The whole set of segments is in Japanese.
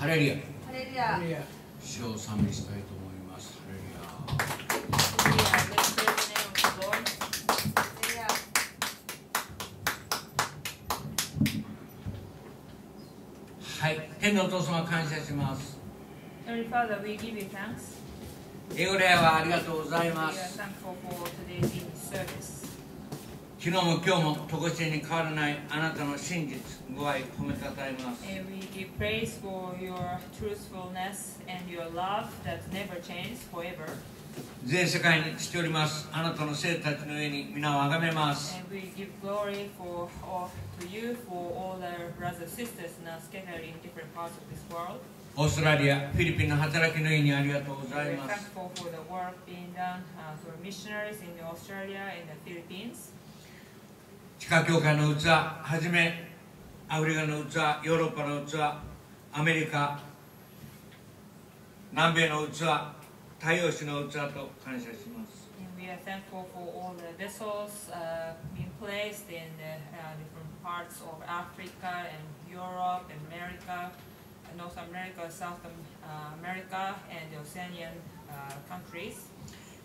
ハレリア。ハレリア。主を賛美したいと思います。ハレリア。はい、天のお父様感謝します。英語ではありがとうございます。昨日も今日もとこしえに変わらないあなたの真実ご愛褒めたたえます。全世界にしております。あなたの生たちの上に皆をあがめます。オーストラリアフィリピンの働きの上にありがとうございます。地下教会の器はじめアフリカの器ヨーロッパの器アメリカ南米の器太陽市の器と感謝します。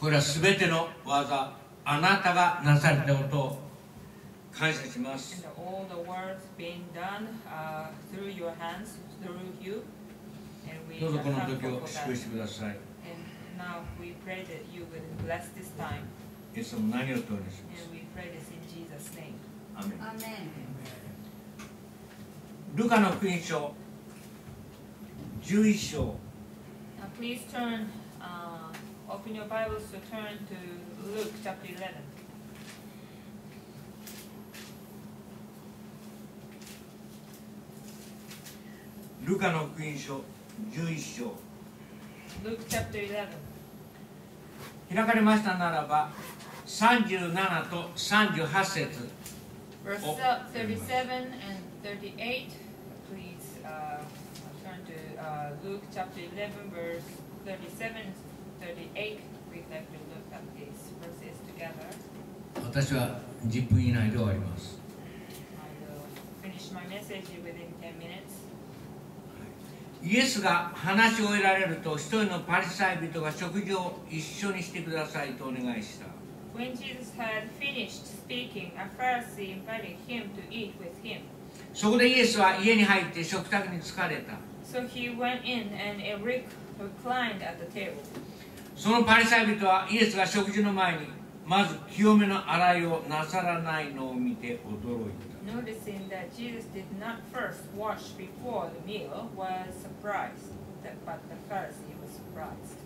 これはすべての技、あなたがなされたことを 感謝します And all the work being done uh, through your hands, through you. And we どうぞ are この時 thankful を for 祝 that. してください And now we pray that you will bless this time. イエスも何をとおりします And we pray this in Jesus' name. アメンアーメン。ルカの福音書11章 Now please turn, uh, open your Bibles to turn to Luke chapter 11. ルカの福音書11章 Luke chapter 11. 開かれましたならば37と38節 Verse Oh. 37 and 38. Please uh, turn to uh, Luke chapter 11, verse 37 and 38. We'd like to look at these verses together. 私は10分以内で終わります I will finish my message within 10 minutes. イエスが話し終えられると一人のパリサイ人が食事を一緒にしてくださいとお願いした When Jesus had finished speaking, a Pharisee invited him to eat with him. そこでイエスは家に入って食卓に疲れた So he went in and Eric reclined at the table. そのパリサイ人はイエスが食事の前にまず清めの洗いをなさらないのを見て驚いた Noticing that Jesus did not first wash before the meal was surprised, that, but the Pharisee was surprised.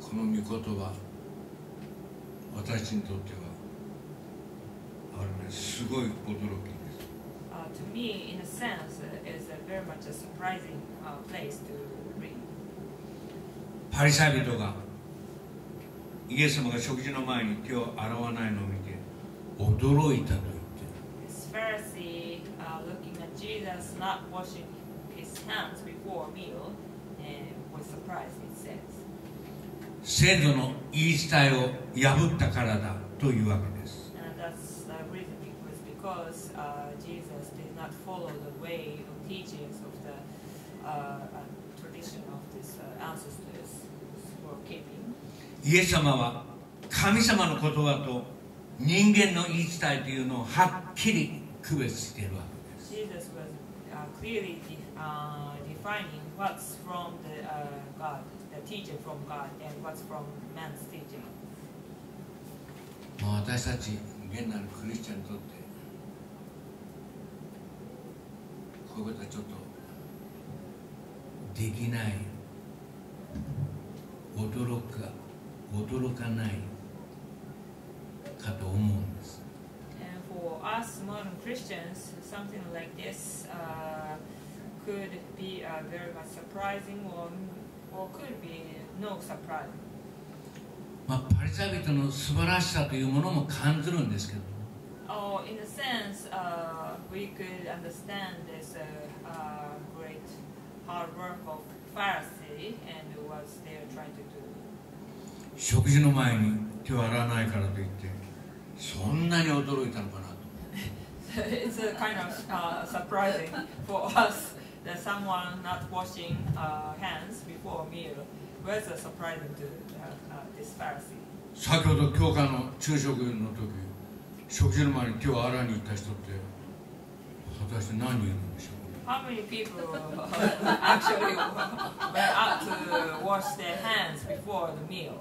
この御言葉私にとってはあれねすごい驚きです Uh, to me, in a sense, uh, is a very much a surprising uh, place to read. パリサイ人がイエス様が食事の前に手を洗わないのを見て驚いたと言っ 制度先祖の言い伝えを破ったからだというわけです。イエス様は神様の言葉と人間の言い伝えというのをはっきり区別しているわけです。Clearly de- uh, defining what's from the uh, God, the teaching from God, and what's from man's teaching. まあ私たち現代のクリスチャンにとってこういうことはちょっとできない驚くか驚かないかと思うんです And for us modern Christians, something like this uh, could be uh, very much surprising or, or could be no surprise. まあパリサイ人の素晴らしさというものも感じるんですけど Oh, in a sense, uh, we could understand this uh, uh, great hard work of Pharisee and what they're trying to do. 食事の前に手を洗わないからといってそんなに驚いたのかなと it's uh, kind of uh, surprising for us that someone not washing uh, hands before a meal was uh, surprising to uh, uh, this Pharisee. 先ほど教科の昼食の時食事の前に手を洗いに行った人って果たして何人いるんでしょう How many people actually went out to wash their hands before the meal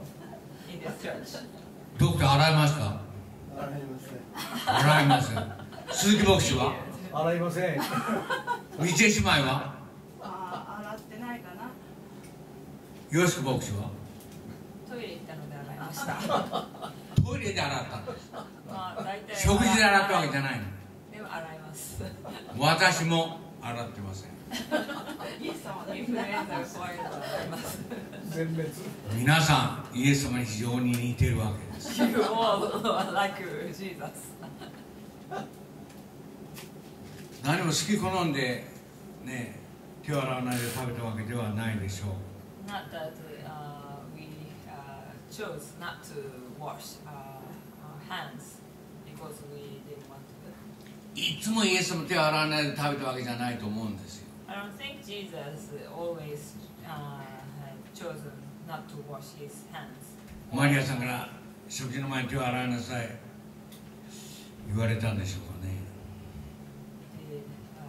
in this church? ドクター洗いました洗いません洗いません鈴木牧師は洗いません道江姉妹は？あー洗ってないかな。よしこ牧師は？トイレ行ったので洗いました。トイレで洗ったんですまあ大体食事で洗ったわけじゃないの？でも洗います。私も洗ってません。イエス様のインフルエンザが怖いので洗います。全滅。皆さんイエス様に非常に似てるわけです。You all are like Jesus. 何も好き好んでね手を洗わないで食べたわけではないでしょう Not that uh, we uh, chose not to wash uh, our hands because we didn't want to. いつもイエス様手を洗わないで食べたわけじゃないと思うんですよ I don't think Jesus always uh, chosen not to wash his hands. マリアさんから食事の前に手を洗いなさい言われたんでしょうかね Did uh,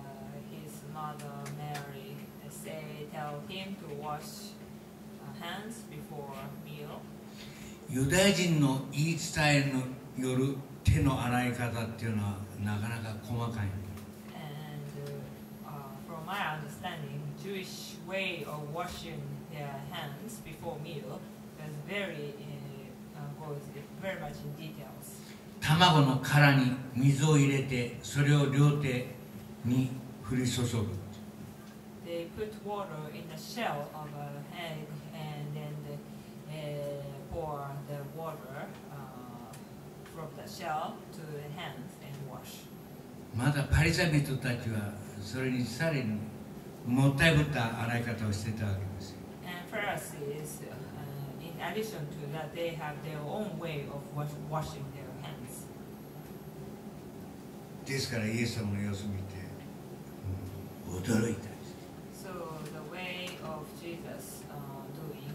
his mother Mary ユダヤ人の言い伝えによる手の洗い方っていうのはなかなか細かい。卵の殻に水を入れてそれを両手に降り注ぐ。They put water in the shell of an egg and then they, uh, pour the water uh, from the shell to the hands and wash. まだパリサイ人たちはそれにさらにもったいぶった洗い方をしてたわけですよ And Pharisees, uh, in addition to that, they have their own way of wash, washing their hands. ですからイエス様の様子を見て、うん驚いた Jesus uh, doing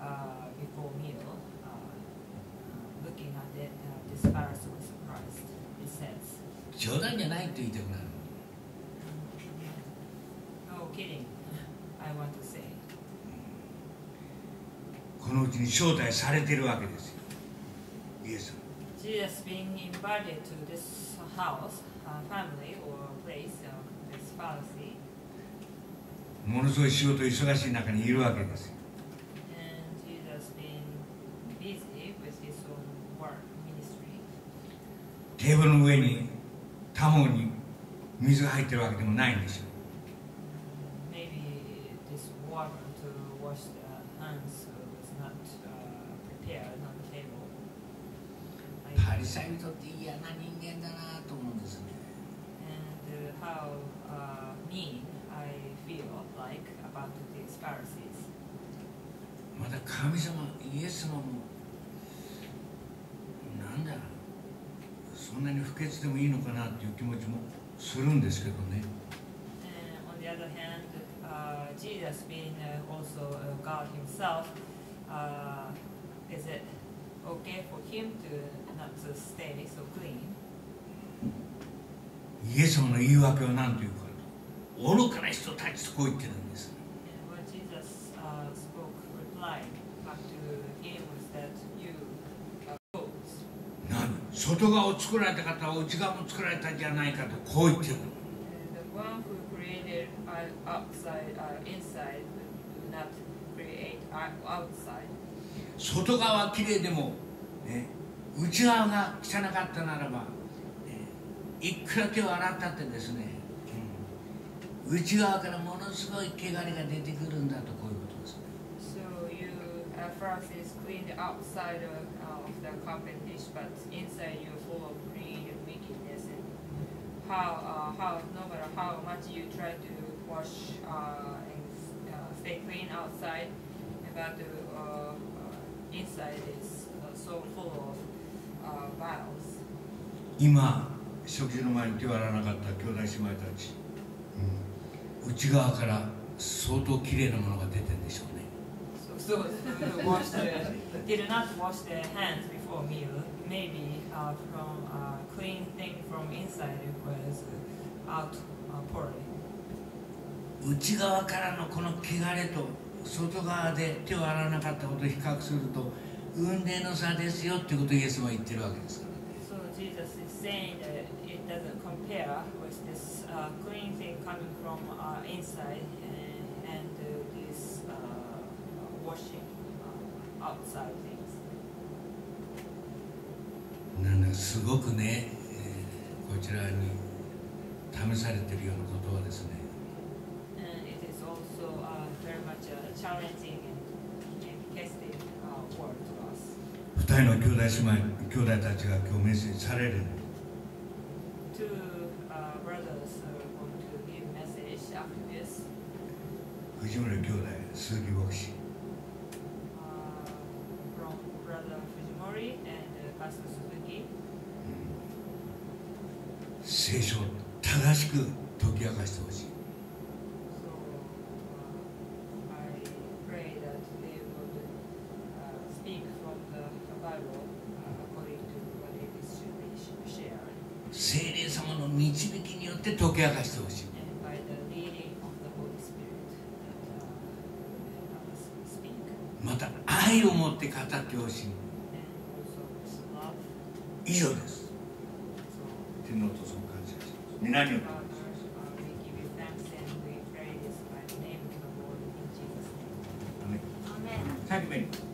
uh, before meal, uh, uh, looking at it, uh, this Pharisee was surprised. It says, 冗談じゃないと言いたくなる "No kidding," I want to say. このうちに招待されてるわけですよイエス様 Jesus being invited to this house, uh, family or place of this Pharisee, ものすごい仕事忙しい中にいるわけですよ。テーブルの上に、タモに水が入ってるわけでもないんですよ。パリサイ人間だなと思うんですね。まだ神様、イエス様も、なだ、そんなに不潔でもいいのかなという気持ちもするんですけどね。イエス様の言い訳は何というか。愚かな人たちとこうってるんです。外側を作られた方は内側も作られたんじゃないかとこう言ってる。外側はきれいでも、内側が汚かったならば、ね、いくら手を洗ったってですね内側からものすごい汚れが出てくるんだとこういうことです。今、食事の前に手を洗わなかった兄弟姉妹たち。内側から相当きれいなものが出てるんでしょうね So who washed, uh, did not wash their hands before meal, maybe uh, from uh, clean thing from inside was out uh, poorly. 内側からのこの汚れと外側で手を洗わなかったことを比較すると運命の差ですよっていうことをイエスも言ってるわけですから So Jesus is saying that it doesn't compare with this uh, green thing coming from uh, inside and, and uh, this uh, washing uh, outside things. なんかすごくね、えー、こちらに試されているようなことはですね。And it is also、uh, very much uh, challenging and testing、uh, work. 2人の兄弟姉妹兄弟たちが今日メッセージされる藤森兄弟鈴木牧師、聖書を正しく解き明かしてほしい。また愛を持って語ってほしい.以上です。天皇とその感謝します。皆によって。Uh,